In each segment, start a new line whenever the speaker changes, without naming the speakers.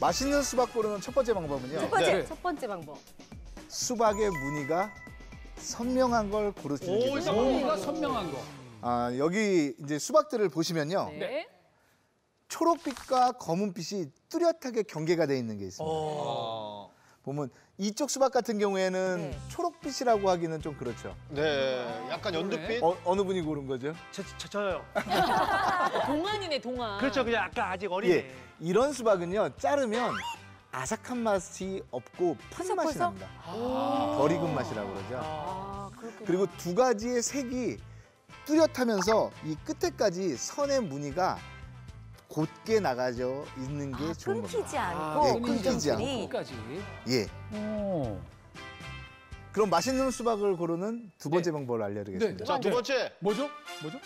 맛있는 수박 고르는 첫 번째 방법은요.
첫 번째.
네.
첫 번째 방법.
수박의 무늬가 선명한 걸 고르시는 게
오,
좋습니다.
무늬가 선명한 거.
아, 여기 이제 수박들을 보시면요.
네.
초록빛과 검은빛이 뚜렷하게 경계가 돼 있는 게 있습니다.
어.
보면 이쪽 수박 같은 경우에는
네.
초록빛이라고 하기는 좀 그렇죠.
네, 약간 연두빛.
어, 어느 분이 고른 거죠?
저, 저, 저요.
동안이네, 동안.
그렇죠. 그냥 아까 아직 어리네.
예, 이런 수박은요 자르면 아삭한 맛이 없고 푼 맛이
벌써?
납니다. 덜 익은 맛이라고 그러죠.
아.
그리고 두 가지의 색이 뚜렷하면서 이 끝에까지 선의 무늬가 곧게 나가져 있는 게
아,
좋은
끊기지
겁니다.
않고
예,
그
끊기지
점들이.
끝까지.
예.
오.
그럼 맛있는 수박을 고르는 두 번째
네.
방법을 알려드리겠습니다.
네.
자, 두 번째.
뭐죠? 뭐죠?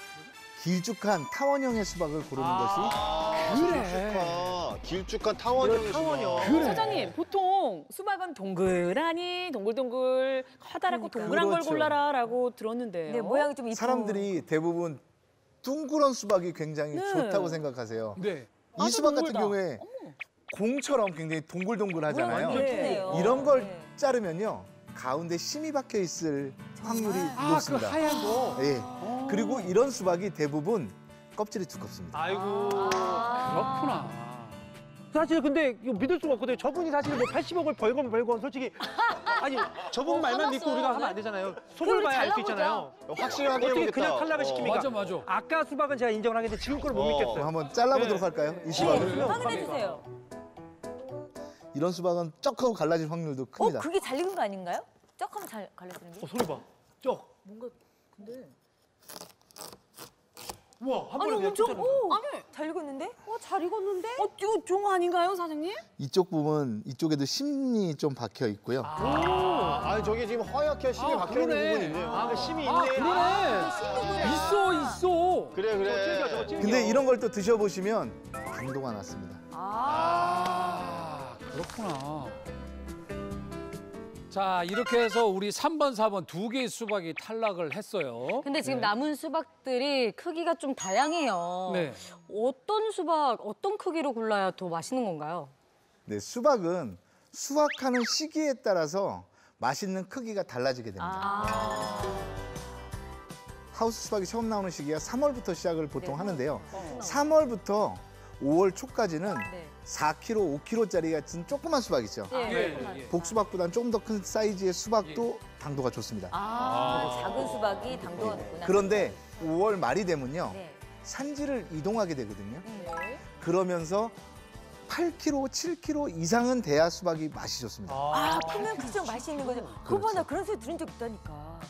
길쭉한 타원형의 수박을 고르는 것이
아,
그래.
길쭉한, 길쭉한 타원형이
타원형.
수박.
사장님, 보통 수박은 동그라니, 동글동글, 커다랗고 동그란 걸
그렇죠.
골라라라고 들었는데요.
네, 모양이 좀 이쁜.
사람들이 대부분 둥그런 수박이 굉장히
네.
좋다고 생각하세요.
네.
이
아주
수박 같은
동글다.
경우에 공처럼 굉장히 동글동글하잖아요.
네.
이런 걸
네.
자르면요 가운데 심이 박혀 있을 확률이
아, 그
높습니다.
하얀 거.
예. 그리고 이런 수박이 대부분 껍질이 두껍습니다.
아이고.
그렇구나.
사실 근데 이거 믿을 수가 없거든요. 저분이 사실 뭐 80억을 벌건 벌건 솔직히 아니 저분 말만 믿고 우리가 하면 안 되잖아요. 속을
그걸
봐야 알 수
잘라보자.
있잖아요.
확실하게
어떻게
해보겠다.
그냥 탈락을 시킵니까?
맞아, 맞아.
아까 수박은 제가 인정을 하겠는데 지금 거를 못
어.
믿겠어요.
한번 잘라보도록
네.
할까요? 이
네,
수박을.
확인해 주세요.
이런 수박은 쩍 하고 갈라질 확률도
어,
큽니다.
그게 잘 익은 거 아닌가요? 쩍 하면 잘 갈라지는 게?
어, 소리 봐. 쩍.
뭔가 근데
우와, 한
아니
번에 그냥
엄청
진짜로.
오, 잘 익었는데? 어, 잘 익었는데?
어, 이거 종 아닌가요, 사장님?
이쪽 부분 이쪽에도 심이 좀 박혀 있고요.
아, 아니, 저기 지금 허옇게 심이
아,
박혀 있는. 부분이 있네요.
아, 그 심이
아,
있네.
그러네. 있어, 있어.
그래,
저거
그래.
찔겨, 저거 찔겨.
근데 이런 걸 또 드셔보시면 당도가 낮습니다.
아, 그렇구나. 자, 이렇게 해서 우리 3번, 4번 두 개의 수박이 탈락을 했어요.
근데 지금 남은 수박들이 크기가 좀 다양해요.
네.
어떤 수박, 어떤 크기로 골라야 더 맛있는 건가요?
네, 수박은 수확하는 시기에 따라서 맛있는 크기가 달라지게 됩니다.
아,
하우스 수박이 처음 나오는 시기가 3월부터 시작을 보통
네.
하는데요. 3월부터 5월 초까지는
네.
4kg, 5kg짜리 같은 조그만 수박 있죠.
네.
예, 예.
복수박보다는 좀더큰 사이즈의 수박도 당도가 좋습니다.
아, 작은 수박이 당도가 높구나.
그런데 5월 말이 되면요.
네.
산지를 이동하게 되거든요.
네.
그러면서 8kg, 7kg 이상은 돼야 수박이 맛이 좋습니다.
아, 파면 그저 맛이 있는 거죠. 그거 봐,
그렇죠.
나 그런 소리 들은 적 있다니까.